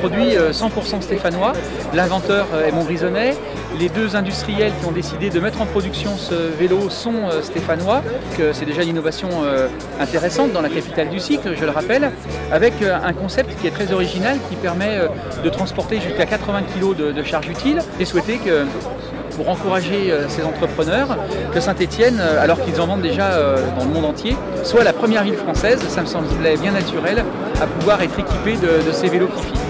produit euh, 100% stéphanois. L'inventeur euh, est Montbrisonnais. Les deux industriels qui ont décidé de mettre en production ce vélo sont euh, stéphanois. C'est déjà une innovation intéressante dans la capitale du cycle, je le rappelle, avec un concept qui est très original qui permet de transporter jusqu'à 80 kg de, charge utile et souhaiter que pour encourager ces entrepreneurs que Saint-Étienne, euh, alors qu'ils en vendent déjà dans le monde entier, soit la première ville française, ça me semblait bien naturel, à pouvoir être équipé de, ces vélos Kifi.